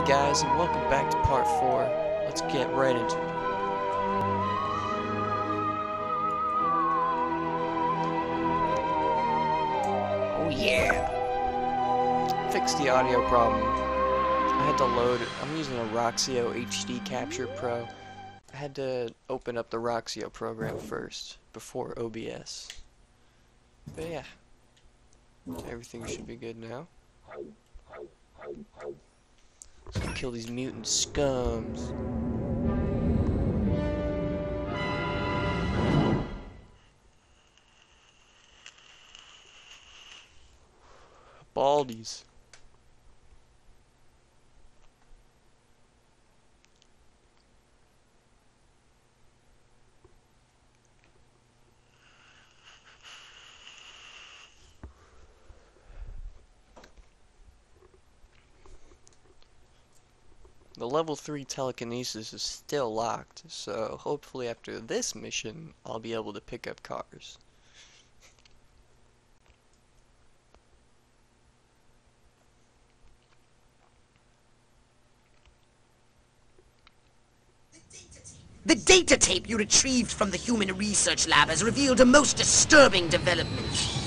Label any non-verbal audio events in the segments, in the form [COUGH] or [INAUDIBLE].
Hey guys, and welcome back to part 4. Let's get right into it. Oh yeah! Fix the audio problem. I had to load, I'm using a Roxio HD Capture Pro. I had to open up the Roxio program first, before OBS. But yeah, everything should be good now. Kill these mutant scums. Baldies. The level 3 telekinesis is still locked, so hopefully after this mission, I'll be able to pick up cars. The data tape you retrieved from the Human Research Lab has revealed a most disturbing development.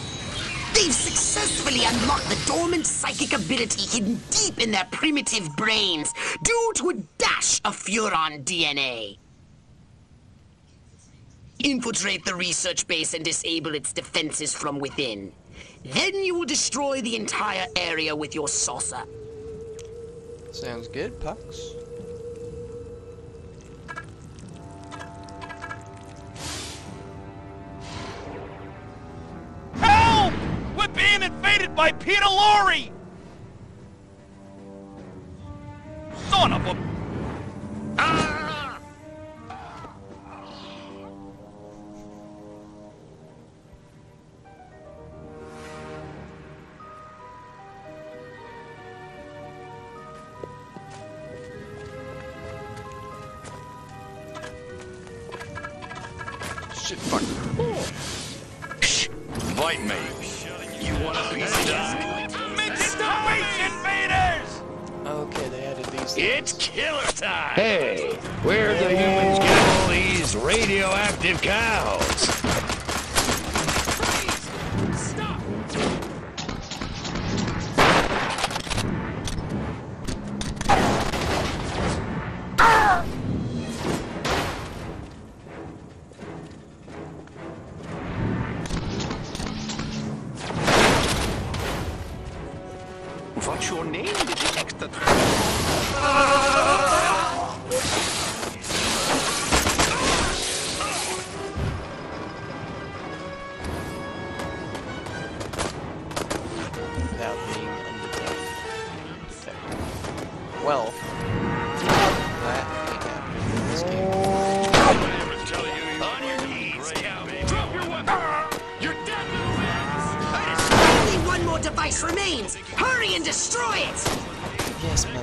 Successfully unlocked the dormant psychic ability hidden deep in their primitive brains due to a dash of Furon DNA. Infiltrate the research base and disable its defenses from within. Then you will destroy the entire area with your saucer. Sounds good, Pox. Peter Lorre! It's killer time! Hey, where'd the humans get all these radioactive cows? Device remains. Hurry and destroy it! Yes, my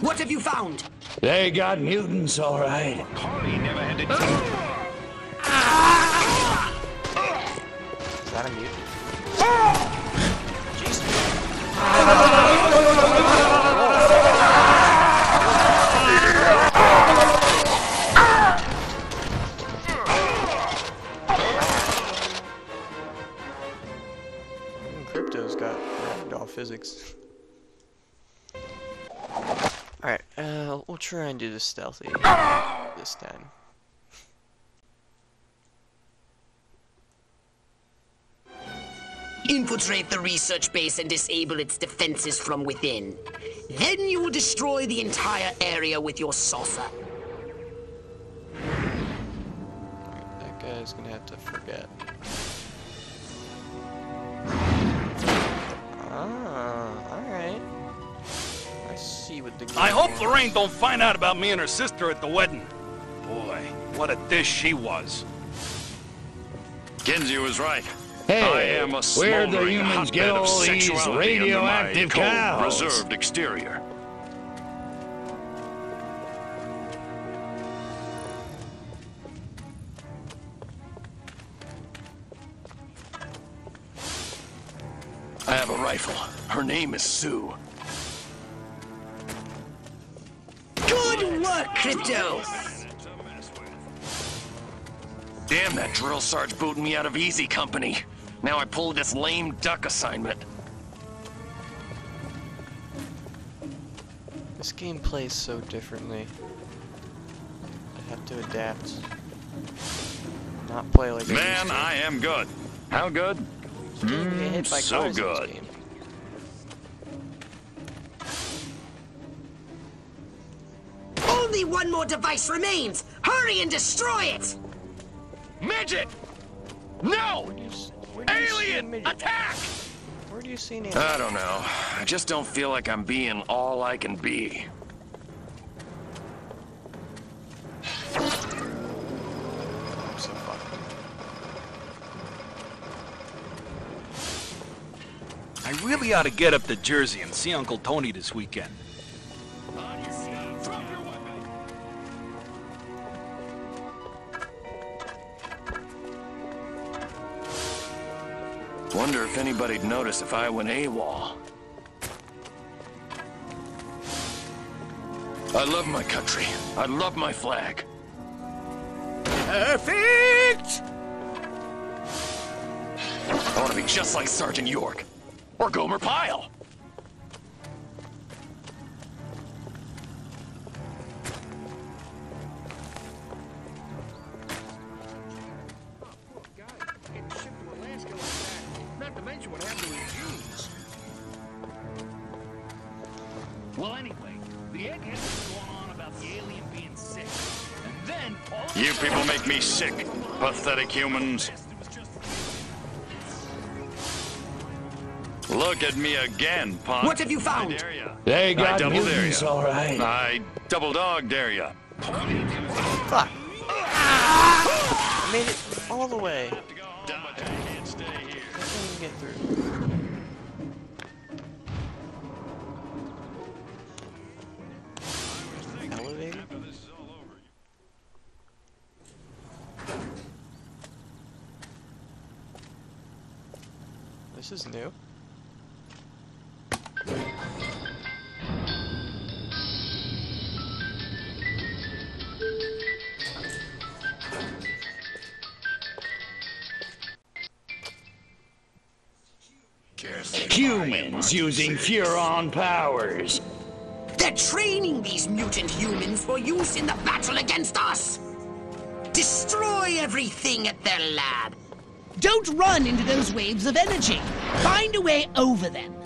What have you found? They got mutants, all right. Harley never had to ah! ah! Is that a mutant? Even try and do this stealthy this time. Infiltrate the research base and disable its defenses from within. Then you will destroy the entire area with your saucer. That guy's gonna have to forget. I see what the I hope is. Lorraine don't find out about me and her sister at the wedding. Boy, what a dish she was. Kinsey was right. Hey, I am a where the smoldering humans hotbed get of all these sexuality radioactive under cows? reserved exterior. I have a rifle. Her name is Sue. Crypto! Damn that drill sarge booting me out of easy company. Now I pulled this lame duck assignment. This game plays so differently. I have to adapt. Not play like I Man. I am good. How good? You can't even get hit by mm, so cars this good. Only one more device remains! Hurry and destroy it! Midget! No! Where you where do you see a Alien! midget? Attack! Where do you see an? I don't know. I just don't feel like I'm being all I can be. I'm so fucked. I really ought to get up to Jersey and see Uncle Tony this weekend. Wonder if anybody'd notice if I went AWOL. I love my country. I love my flag. Perfect! I want to be just like Sergeant York. Or Gomer Pyle. Make me sick. Pathetic humans. Look at me again, punk. What have you found? I dare ya. They I got double dare mutants, all right. I double dog dare ya. Fuck! I made it all the way. I can't even get through. This is new. Humans using Furon powers. They're training these mutant humans for use in the battle against us! Destroy everything at their lab! Don't run into those waves of energy. Find a way over them.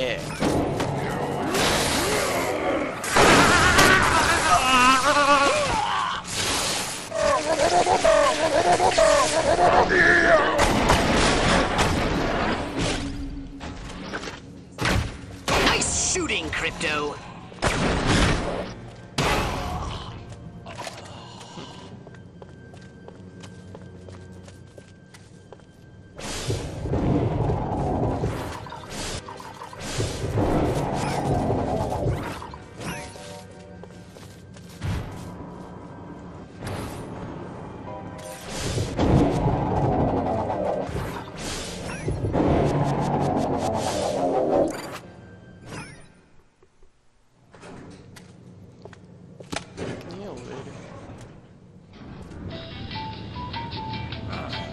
Yeah. Nice Ah.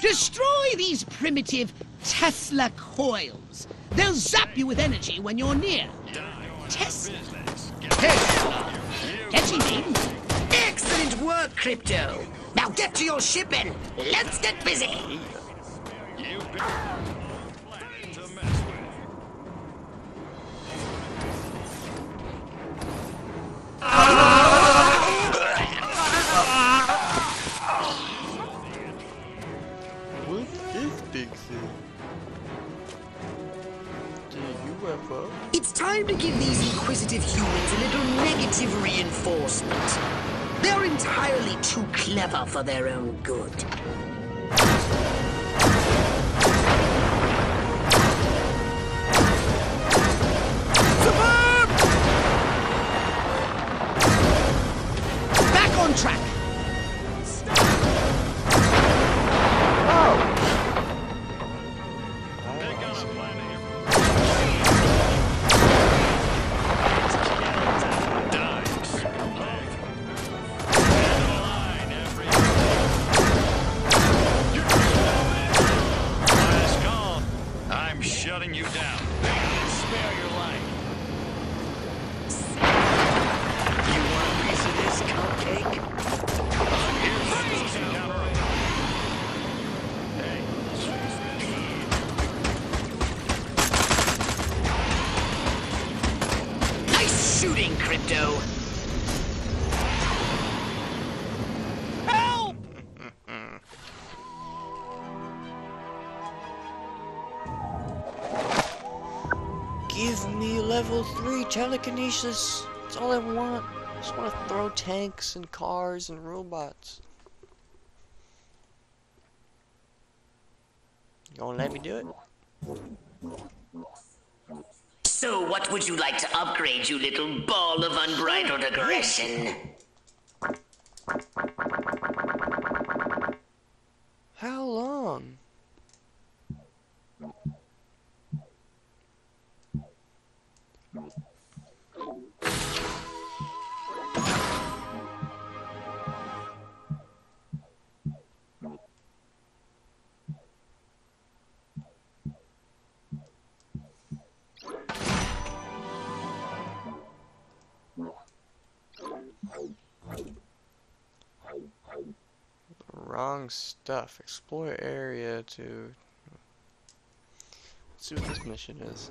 Destroy these primitive Tesla coils. They'll zap you with energy when you're near. Tesla. Tesla. Catchy name. Excellent work, Crypto. Now get to your ship and let's get busy. It's time to give these inquisitive humans a little negative reinforcement. They're entirely too clever for their own good. Telekinesis. That's all I want. I just want to throw tanks and cars and robots. You gonna let me do it? So, what would you like to upgrade, you little ball of unbridled aggression? How long? Wrong stuff. Explore area to. Let's see what this mission is.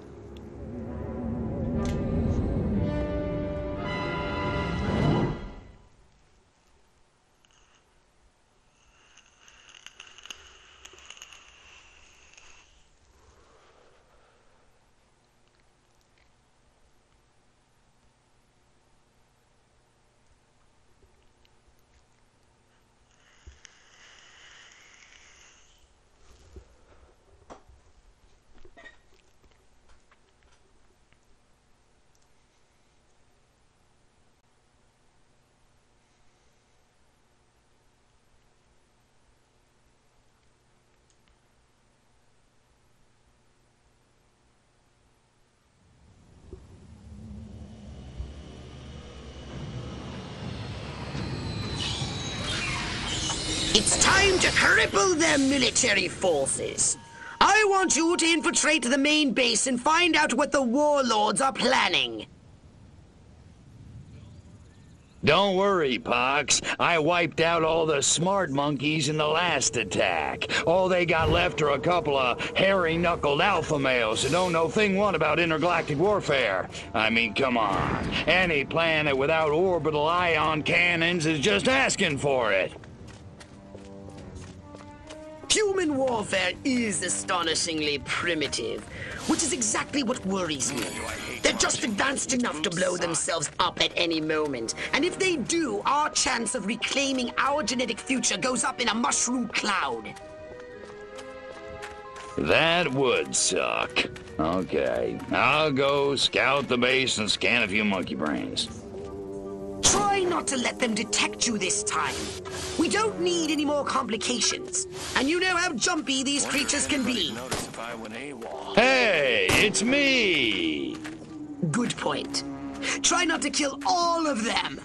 It's time to cripple their military forces. I want you to infiltrate the main base and find out what the warlords are planning. Don't worry, Pox. I wiped out all the smart monkeys in the last attack. All they got left are a couple of hairy-knuckled alpha males who don't know thing one about intergalactic warfare. I mean, come on. Any planet without orbital ion cannons is just asking for it. Human warfare is astonishingly primitive, which is exactly what worries me. They're just advanced enough to blow themselves up at any moment. And if they do, our chance of reclaiming our genetic future goes up in a mushroom cloud. That would suck. Okay, I'll go scout the base and scan a few monkey brains. Try not to let them detect you this time. We don't need any more complications. And you know how jumpy these creatures can be. Hey, it's me! Good point. Try not to kill all of them.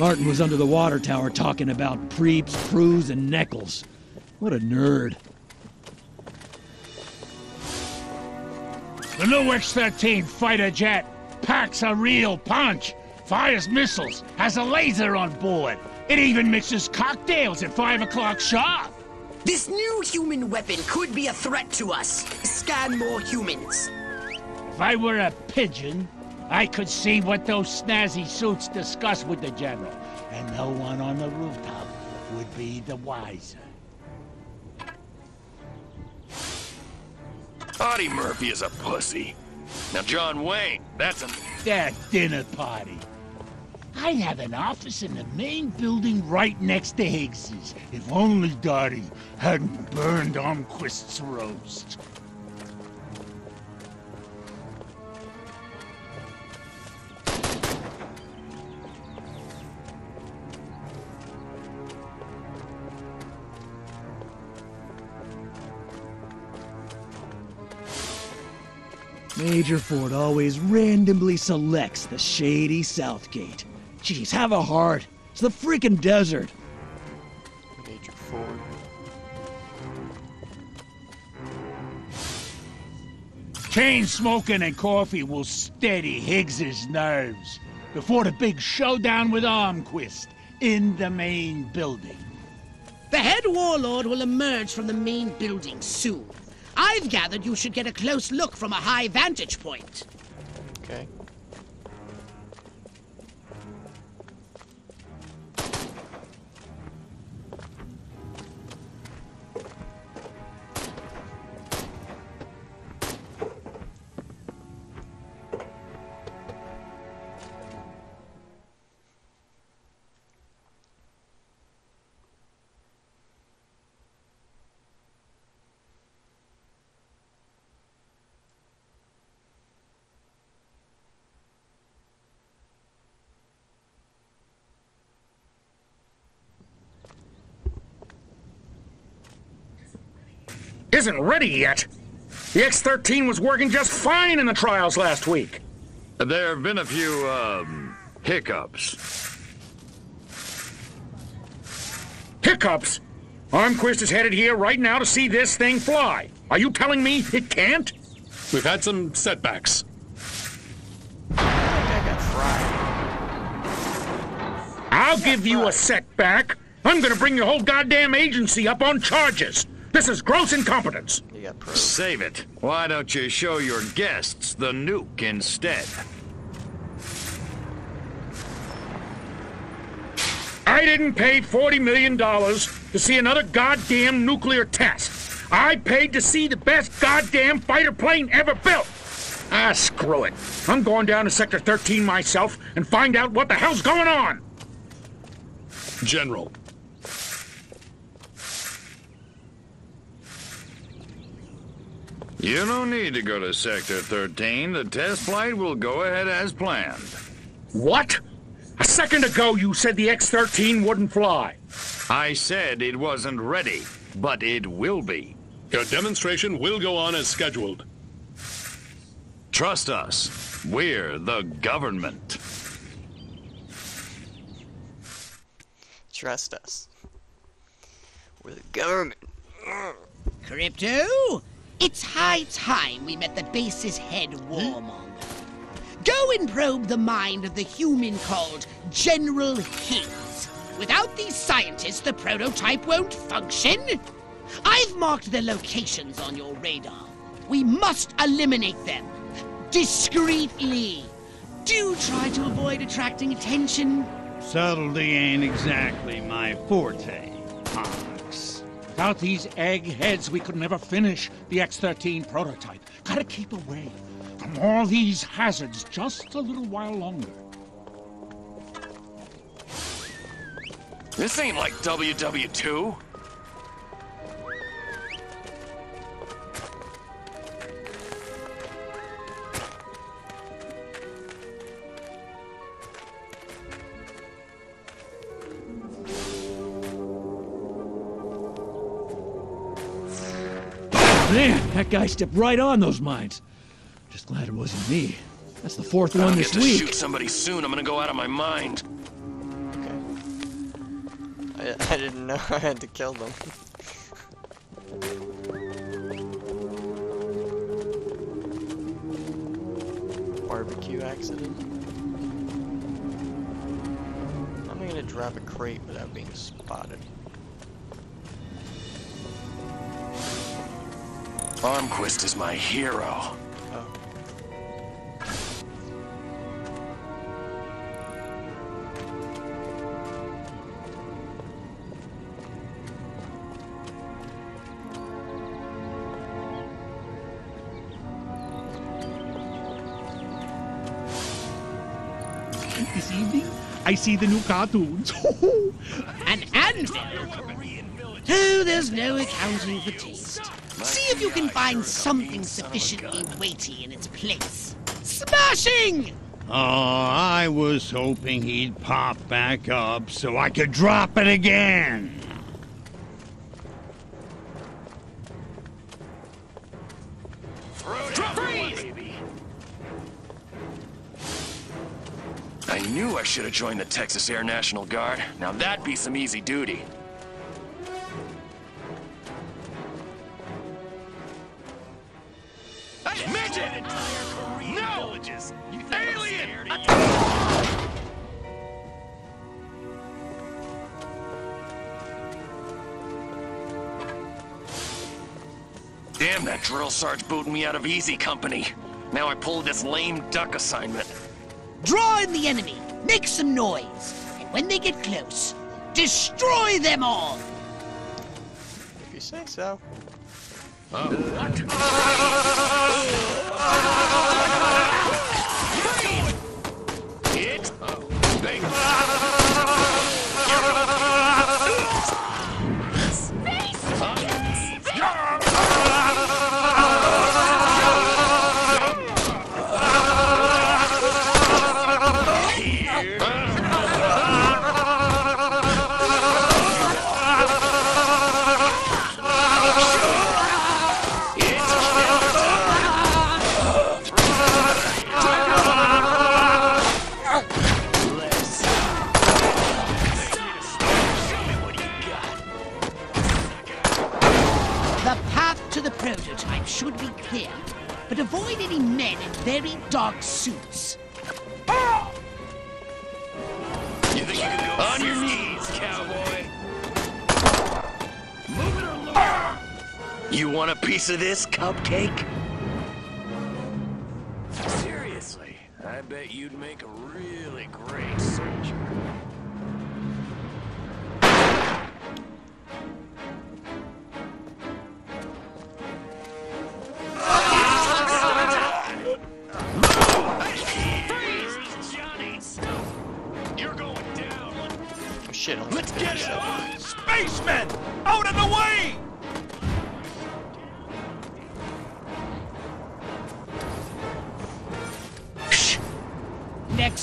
Martin was under the water tower talking about preeps, crews, and neckles. What a nerd. The new X-13 fighter jet packs a real punch, fires missiles, has a laser on board. It even mixes cocktails at 5 o'clock sharp. This new human weapon could be a threat to us. Scan more humans. If I were a pigeon, I could see what those snazzy suits discuss with the general, and no one on the rooftop would be the wiser. Audie Murphy is a pussy. Now, John Wayne, that's a... That dinner party. I have an office in the main building right next to Higgs's. If only Dottie hadn't burned Armquist's roast. Major Ford always randomly selects the shady Southgate. Jeez, have a heart. It's the freaking desert. Major Ford. Chain smoking and coffee will steady Higgs's nerves before the big showdown with Armquist in the main building. The head warlord will emerge from the main building soon. I've gathered you should get a close look from a high vantage point. Okay. Isn't ready yet. The X-13 was working just fine in the trials last week. There have been a few, um, hiccups. Hiccups? Armquist is headed here right now to see this thing fly. Are you telling me it can't? We've had some setbacks. I'll give you a setback. I'm gonna bring your whole goddamn agency up on charges. This is gross incompetence. You got pro. Save it. Why don't you show your guests the nuke instead? I didn't pay $40 million to see another goddamn nuclear test. I paid to see the best goddamn fighter plane ever built. Ah, screw it. I'm going down to Sector 13 myself and find out what the hell's going on. General. You don't need to go to Sector 13. The test flight will go ahead as planned. What? A second ago you said the X-13 wouldn't fly. I said it wasn't ready, but it will be. Your demonstration will go on as scheduled. Trust us. We're the government. Trust us. We're the government. Crypto, it's high time we met the base's head hmm? warmonger. Go and probe the mind of the human called General Higgs. Without these scientists, the prototype won't function. I've marked their locations on your radar. We must eliminate them. Discreetly. Do try to avoid attracting attention. Subtlety ain't exactly my forte, Pox. Without these eggheads, we could never finish the X-13 prototype. Gotta keep away from all these hazards just a little while longer. This ain't like WW2. Man, that guy stepped right on those mines. Just glad it wasn't me. That's the fourth one I'll this get to week. shoot somebody soon. I'm gonna go out of my mind. Okay. I, I didn't know I had to kill them. Barbecue accident. I'm gonna drop a crate without being spotted? Armquist is my hero. Oh. This evening, I see the new cartoons. [LAUGHS] An anvil? Oh, there's no accounting for taste. See if you can find something sufficiently weighty in its place. Smashing! oh, I was hoping he'd pop back up so I could drop it again. I knew I should have joined the Texas Air National Guard. Now that'd be some easy duty. Damn that drill sarge booting me out of easy company. Now I pulled this lame duck assignment. Draw in the enemy, make some noise, and when they get close, destroy them all! If you say so. Hit! Oh. [LAUGHS] want a piece of this, cupcake? Seriously, I bet you'd make a really great soldier. Freeze, Johnny! You're going down. Oh shit, Let's get it! Spacemen! Out of the way!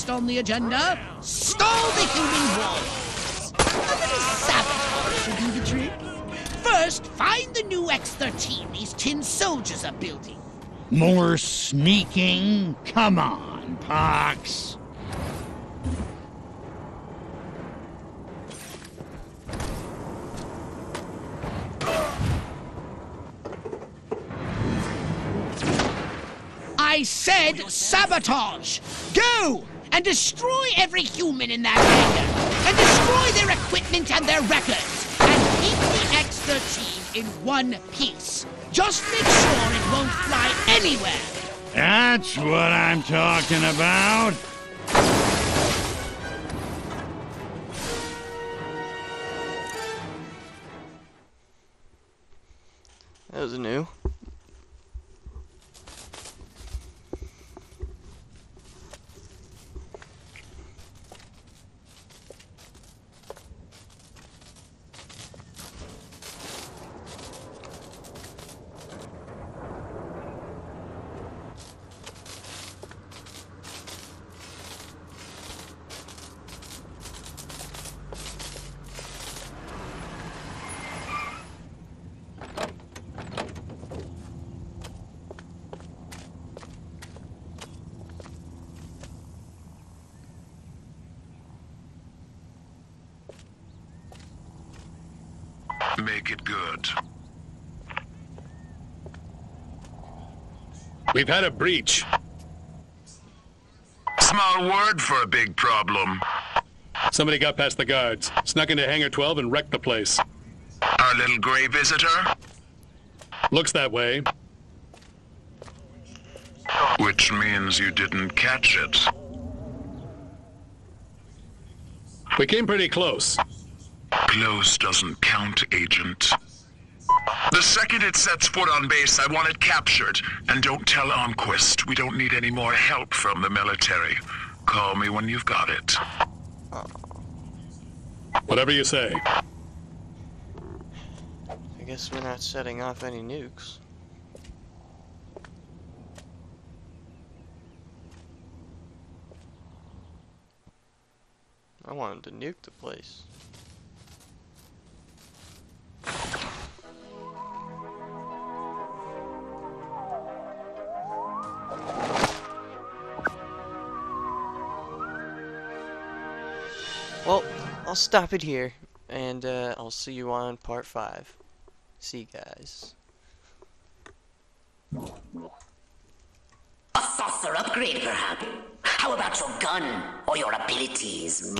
Next on the agenda, stall the human warriors. A little sabotage should do the trick. First, find the new X-13 these tin soldiers are building. More sneaking? Come on, Pox. I said sabotage! Go! And destroy every human in that hangar! And destroy their equipment and their records! And keep the X-13 in one piece! Just make sure it won't fly anywhere! That's what I'm talking about. That was new. Make it good. We've had a breach. Small word for a big problem. Somebody got past the guards, snuck into Hangar 12 and wrecked the place. Our little gray visitor? Looks that way. Which means you didn't catch it. We came pretty close. Close doesn't count, Agent. The second it sets foot on base, I want it captured. And don't tell Armquist. We don't need any more help from the military. Call me when you've got it. Whatever you say. I guess we're not setting off any nukes. I wanted to nuke the place. Stop it here, and uh, I'll see you on part 5. See you guys. A saucer upgrade, perhaps? How about your gun or your abilities?